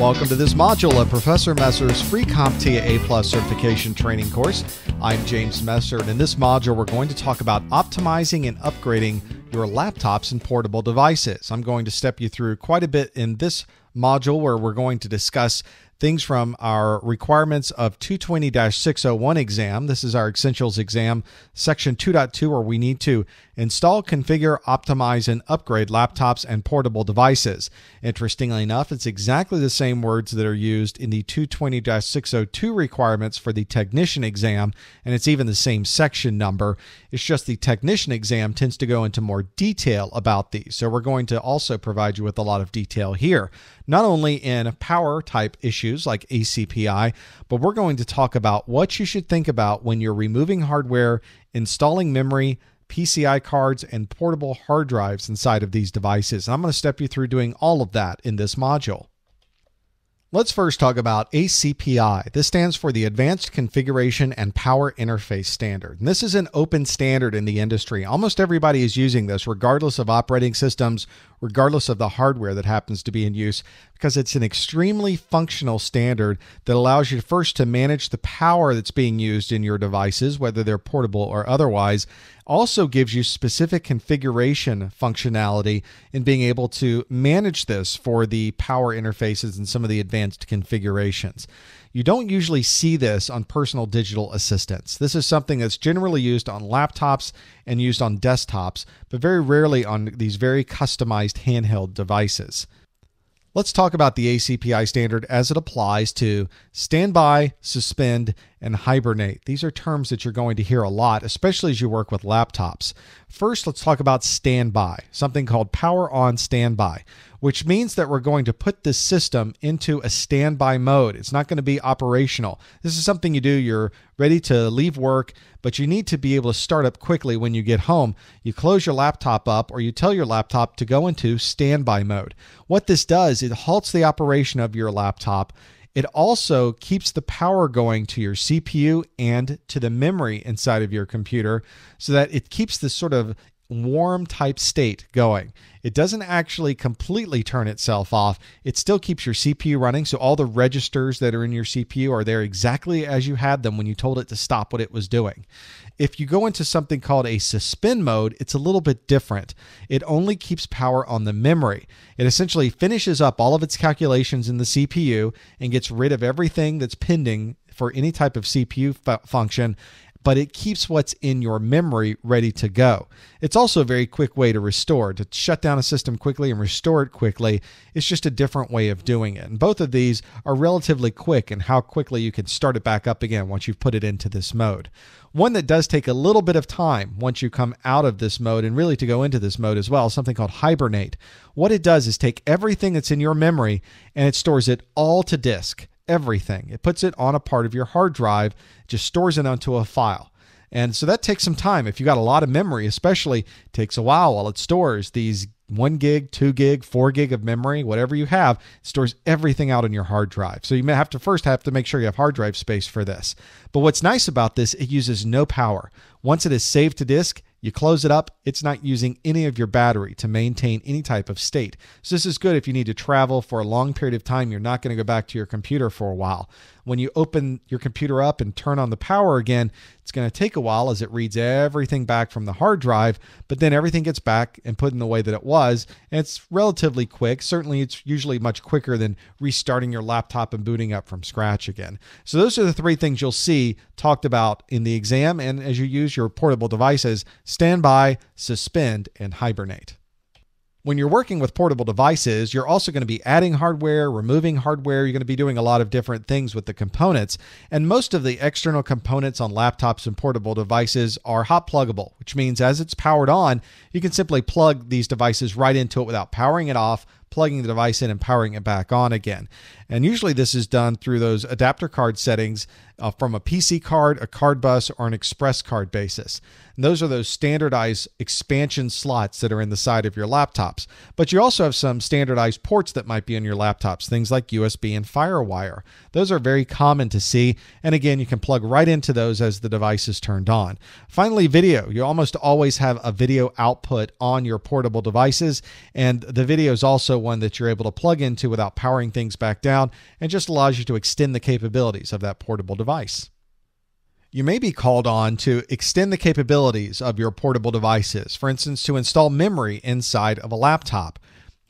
Welcome to this module of Professor Messer's free CompTIA A Plus certification training course. I'm James Messer, and in this module, we're going to talk about optimizing and upgrading your laptops and portable devices. I'm going to step you through quite a bit in this module where we're going to discuss things from our requirements of 220 601 exam. This is our essentials exam, section 2.2, where we need to install, configure, optimize, and upgrade laptops and portable devices. Interestingly enough, it's exactly the same words that are used in the 220 602 requirements for the technician exam, and it's even the same section number. It's just the technician exam tends to go into more detail about these. So we're going to also provide you with a lot of detail here, not only in power type issues like ACPI, but we're going to talk about what you should think about when you're removing hardware, installing memory, PCI cards, and portable hard drives inside of these devices. And I'm going to step you through doing all of that in this module. Let's first talk about ACPI. This stands for the Advanced Configuration and Power Interface Standard. And this is an open standard in the industry. Almost everybody is using this, regardless of operating systems, regardless of the hardware that happens to be in use, because it's an extremely functional standard that allows you first to manage the power that's being used in your devices, whether they're portable or otherwise. Also gives you specific configuration functionality in being able to manage this for the power interfaces and some of the advanced configurations. You don't usually see this on personal digital assistants. This is something that's generally used on laptops and used on desktops, but very rarely on these very customized handheld devices. Let's talk about the ACPI standard as it applies to standby, suspend, and hibernate. These are terms that you're going to hear a lot, especially as you work with laptops. First, let's talk about standby, something called power on standby, which means that we're going to put this system into a standby mode. It's not going to be operational. This is something you do, you're ready to leave work, but you need to be able to start up quickly when you get home. You close your laptop up or you tell your laptop to go into standby mode. What this does, it halts the operation of your laptop it also keeps the power going to your CPU and to the memory inside of your computer so that it keeps this sort of warm type state going. It doesn't actually completely turn itself off. It still keeps your CPU running. So all the registers that are in your CPU are there exactly as you had them when you told it to stop what it was doing. If you go into something called a suspend mode, it's a little bit different. It only keeps power on the memory. It essentially finishes up all of its calculations in the CPU and gets rid of everything that's pending for any type of CPU function but it keeps what's in your memory ready to go. It's also a very quick way to restore. To shut down a system quickly and restore it quickly It's just a different way of doing it. And both of these are relatively quick in how quickly you can start it back up again once you've put it into this mode. One that does take a little bit of time once you come out of this mode and really to go into this mode as well, something called Hibernate. What it does is take everything that's in your memory and it stores it all to disk everything. It puts it on a part of your hard drive, just stores it onto a file. And so that takes some time. If you got a lot of memory, especially, takes a while while it stores these one gig, two gig, four gig of memory, whatever you have, stores everything out on your hard drive. So you may have to first have to make sure you have hard drive space for this. But what's nice about this, it uses no power. Once it is saved to disk, you close it up, it's not using any of your battery to maintain any type of state. So, this is good if you need to travel for a long period of time. You're not going to go back to your computer for a while. When you open your computer up and turn on the power again, it's going to take a while as it reads everything back from the hard drive, but then everything gets back and put in the way that it was. And it's relatively quick. Certainly, it's usually much quicker than restarting your laptop and booting up from scratch again. So, those are the three things you'll see talked about in the exam and as you use your portable devices standby, suspend, and hibernate. When you're working with portable devices, you're also going to be adding hardware, removing hardware. You're going to be doing a lot of different things with the components. And most of the external components on laptops and portable devices are hot pluggable, which means as it's powered on, you can simply plug these devices right into it without powering it off, plugging the device in and powering it back on again. And usually this is done through those adapter card settings uh, from a PC card, a card bus, or an express card basis. And those are those standardized expansion slots that are in the side of your laptops. But you also have some standardized ports that might be on your laptops, things like USB and Firewire. Those are very common to see. And again, you can plug right into those as the device is turned on. Finally, video. You almost always have a video output on your portable devices. And the video is also one that you're able to plug into without powering things back down and just allows you to extend the capabilities of that portable device. You may be called on to extend the capabilities of your portable devices, for instance, to install memory inside of a laptop.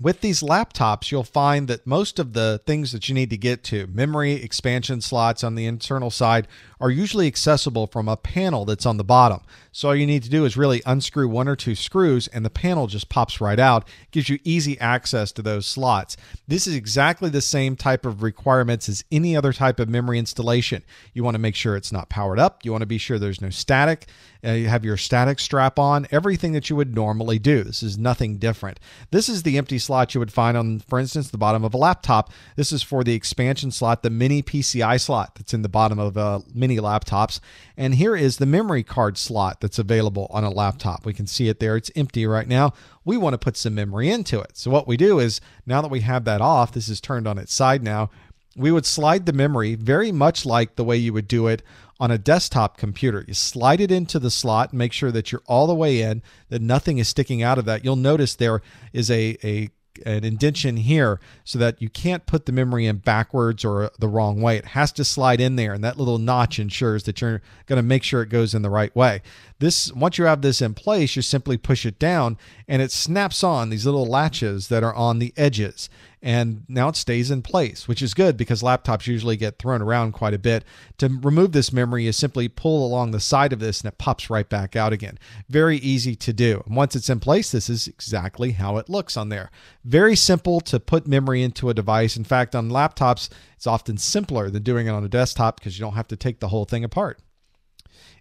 With these laptops, you'll find that most of the things that you need to get to, memory expansion slots on the internal side, are usually accessible from a panel that's on the bottom. So all you need to do is really unscrew one or two screws and the panel just pops right out, gives you easy access to those slots. This is exactly the same type of requirements as any other type of memory installation. You want to make sure it's not powered up, you want to be sure there's no static, uh, you have your static strap on, everything that you would normally do. This is nothing different. This is the empty slot you would find on, for instance, the bottom of a laptop. This is for the expansion slot, the mini PCI slot that's in the bottom of a mini laptops. And here is the memory card slot that's available on a laptop. We can see it there. It's empty right now. We want to put some memory into it. So what we do is now that we have that off, this is turned on its side now, we would slide the memory very much like the way you would do it on a desktop computer. You slide it into the slot, make sure that you're all the way in, that nothing is sticking out of that. You'll notice there is a, a an indentation here so that you can't put the memory in backwards or the wrong way. It has to slide in there, and that little notch ensures that you're going to make sure it goes in the right way. This once you have this in place, you simply push it down, and it snaps on these little latches that are on the edges and now it stays in place, which is good because laptops usually get thrown around quite a bit. To remove this memory, you simply pull along the side of this and it pops right back out again. Very easy to do. And once it's in place, this is exactly how it looks on there. Very simple to put memory into a device. In fact, on laptops, it's often simpler than doing it on a desktop because you don't have to take the whole thing apart.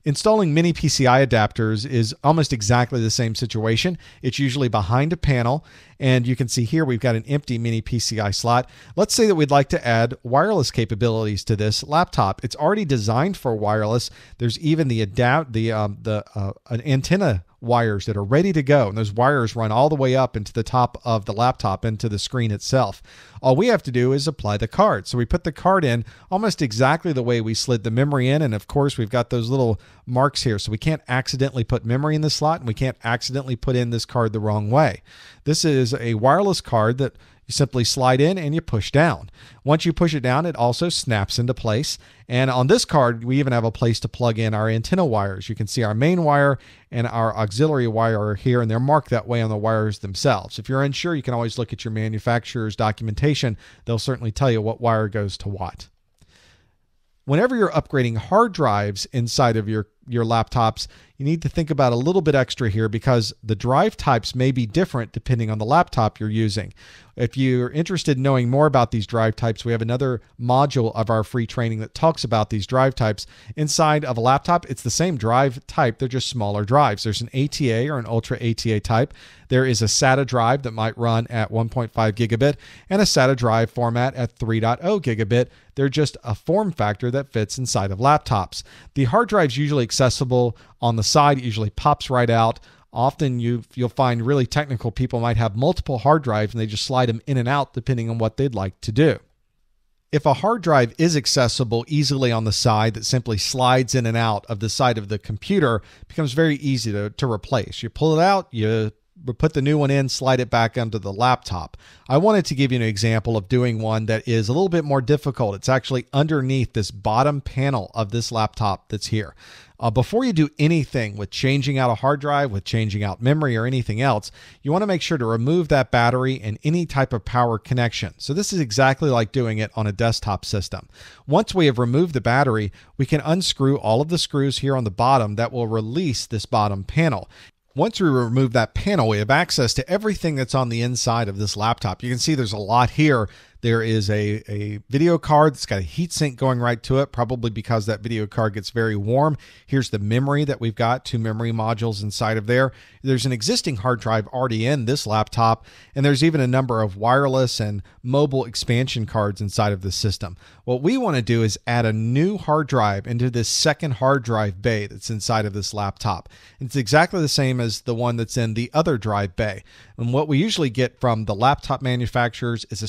Installing mini PCI adapters is almost exactly the same situation. It's usually behind a panel, and you can see here we've got an empty mini PCI slot. Let's say that we'd like to add wireless capabilities to this laptop. It's already designed for wireless. There's even the adapt the um, the uh, an antenna wires that are ready to go. And those wires run all the way up into the top of the laptop, into the screen itself. All we have to do is apply the card. So we put the card in almost exactly the way we slid the memory in. And of course, we've got those little marks here. So we can't accidentally put memory in the slot and we can't accidentally put in this card the wrong way. This is a wireless card that you simply slide in and you push down. Once you push it down, it also snaps into place. And on this card, we even have a place to plug in our antenna wires. You can see our main wire and our auxiliary wire are here, and they're marked that way on the wires themselves. If you're unsure, you can always look at your manufacturer's documentation. They'll certainly tell you what wire goes to what. Whenever you're upgrading hard drives inside of your, your laptops, you need to think about a little bit extra here because the drive types may be different depending on the laptop you're using. If you're interested in knowing more about these drive types, we have another module of our free training that talks about these drive types. Inside of a laptop, it's the same drive type, they're just smaller drives. There's an ATA or an Ultra ATA type. There is a SATA drive that might run at 1.5 gigabit and a SATA drive format at 3.0 gigabit. They're just a form factor that fits inside of laptops. The hard drives usually accessible on the side. It usually pops right out. Often you you'll find really technical people might have multiple hard drives and they just slide them in and out depending on what they'd like to do. If a hard drive is accessible easily on the side that simply slides in and out of the side of the computer, becomes very easy to, to replace. You pull it out, you put the new one in, slide it back onto the laptop. I wanted to give you an example of doing one that is a little bit more difficult. It's actually underneath this bottom panel of this laptop that's here. Uh, before you do anything with changing out a hard drive, with changing out memory or anything else, you want to make sure to remove that battery and any type of power connection. So this is exactly like doing it on a desktop system. Once we have removed the battery, we can unscrew all of the screws here on the bottom that will release this bottom panel. Once we remove that panel, we have access to everything that's on the inside of this laptop. You can see there's a lot here there is a, a video card that's got a heatsink going right to it, probably because that video card gets very warm. Here's the memory that we've got, two memory modules inside of there. There's an existing hard drive already in this laptop, and there's even a number of wireless and mobile expansion cards inside of the system. What we want to do is add a new hard drive into this second hard drive bay that's inside of this laptop. It's exactly the same as the one that's in the other drive bay. And what we usually get from the laptop manufacturers is a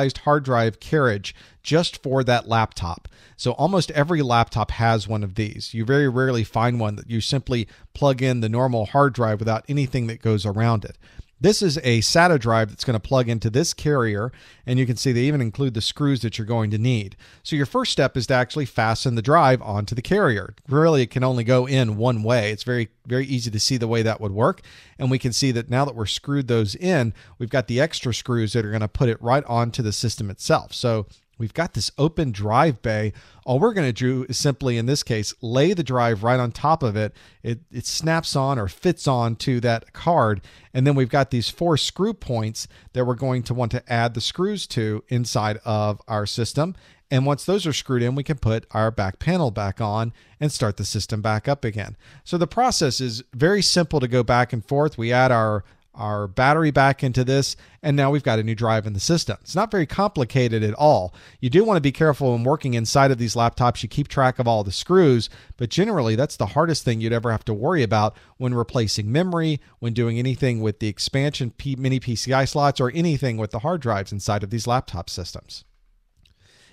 specialized hard drive carriage just for that laptop. So almost every laptop has one of these. You very rarely find one that you simply plug in the normal hard drive without anything that goes around it. This is a SATA drive that's going to plug into this carrier, and you can see they even include the screws that you're going to need. So your first step is to actually fasten the drive onto the carrier. Really, it can only go in one way. It's very, very easy to see the way that would work. And we can see that now that we're screwed those in, we've got the extra screws that are going to put it right onto the system itself. So We've got this open drive bay. All we're going to do is simply, in this case, lay the drive right on top of it. It, it snaps on or fits on to that card. And then we've got these four screw points that we're going to want to add the screws to inside of our system. And once those are screwed in, we can put our back panel back on and start the system back up again. So the process is very simple to go back and forth. We add our our battery back into this, and now we've got a new drive in the system. It's not very complicated at all. You do want to be careful when working inside of these laptops. You keep track of all the screws, but generally, that's the hardest thing you'd ever have to worry about when replacing memory, when doing anything with the expansion P- mini PCI slots, or anything with the hard drives inside of these laptop systems.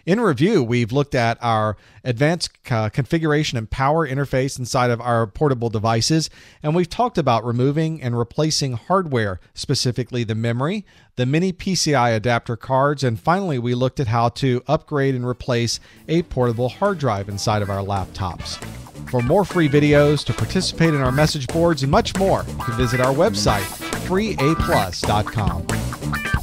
In review, we've looked at our advanced uh, configuration and power interface inside of our portable devices, and we've talked about removing and replacing hardware, specifically the memory, the mini PCI adapter cards, and finally, we looked at how to upgrade and replace a portable hard drive inside of our laptops. For more free videos, to participate in our message boards, and much more, you can visit our website, freeaplus.com.